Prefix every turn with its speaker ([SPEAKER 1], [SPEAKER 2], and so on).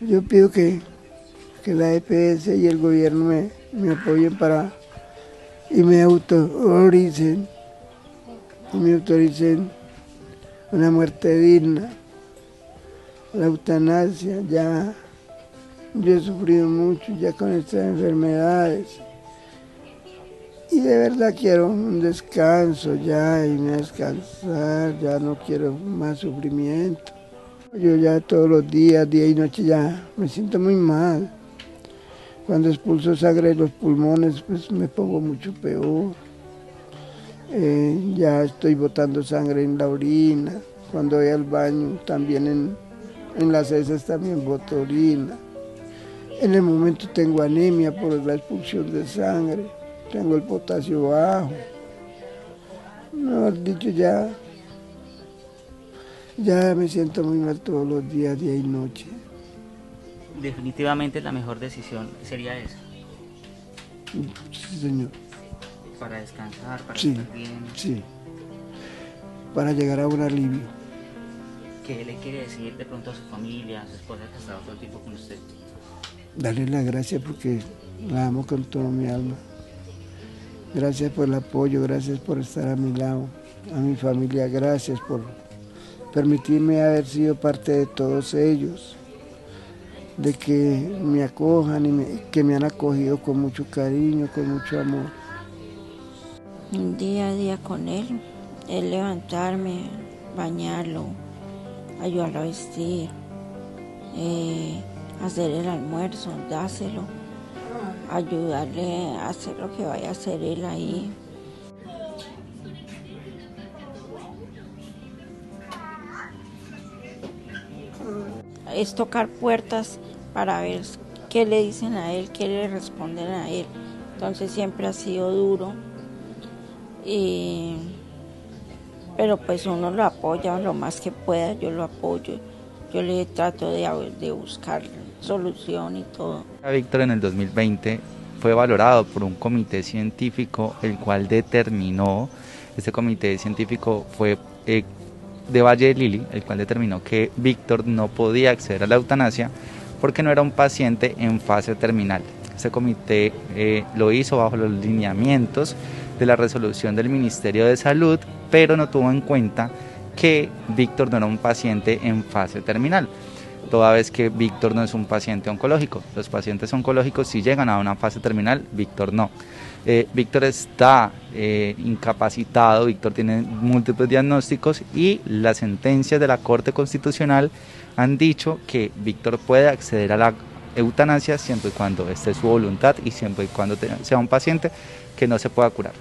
[SPEAKER 1] Yo pido que, que la EPS y el gobierno me, me apoyen para y me autoricen, y me autoricen una muerte digna. La eutanasia, ya yo he sufrido mucho ya con estas enfermedades. Y de verdad quiero un descanso ya, y descansar, ya no quiero más sufrimiento. Yo ya todos los días, día y noche ya me siento muy mal. Cuando expulso sangre de los pulmones, pues me pongo mucho peor. Eh, ya estoy botando sangre en la orina. Cuando voy al baño, también en, en las heces también boto orina. En el momento tengo anemia por la expulsión de sangre. Tengo el potasio bajo. Mejor dicho, ya, ya me siento muy mal todos los días, día y noche
[SPEAKER 2] definitivamente la mejor decisión sería esa.
[SPEAKER 1] Sí, señor.
[SPEAKER 2] Para descansar, para
[SPEAKER 1] sí,
[SPEAKER 2] estar bien.
[SPEAKER 1] Sí. Para llegar a un alivio.
[SPEAKER 2] ¿Qué le quiere decir de pronto a su familia, a su esposa que ha estado todo el tiempo con usted?
[SPEAKER 1] Darle las gracias porque la amo con toda mi alma. Gracias por el apoyo, gracias por estar a mi lado. A mi familia, gracias por permitirme haber sido parte de todos ellos de que me acojan y que me han acogido con mucho cariño, con mucho amor.
[SPEAKER 3] Día a día con él, el levantarme, bañarlo, ayudarlo a vestir, eh, hacer el almuerzo, dárselo, ayudarle a hacer lo que vaya a hacer él ahí. Es tocar puertas para ver qué le dicen a él, qué le responden a él. Entonces siempre ha sido duro. pero pues uno lo apoya lo más que pueda, yo lo apoyo. Yo le trato de, de buscar solución y todo.
[SPEAKER 4] Víctor en el 2020 fue valorado por un comité científico el cual determinó, este comité científico fue eh, de Valle de Lili, el cual determinó que Víctor no podía acceder a la eutanasia porque no era un paciente en fase terminal. Este comité eh, lo hizo bajo los lineamientos de la resolución del Ministerio de Salud, pero no tuvo en cuenta que Víctor no era un paciente en fase terminal, toda vez que Víctor no es un paciente oncológico. Los pacientes oncológicos si llegan a una fase terminal, Víctor no. Eh, Víctor está eh, incapacitado, Víctor tiene múltiples diagnósticos y las sentencias de la Corte Constitucional han dicho que Víctor puede acceder a la eutanasia siempre y cuando esté su voluntad y siempre y cuando sea un paciente que no se pueda curar.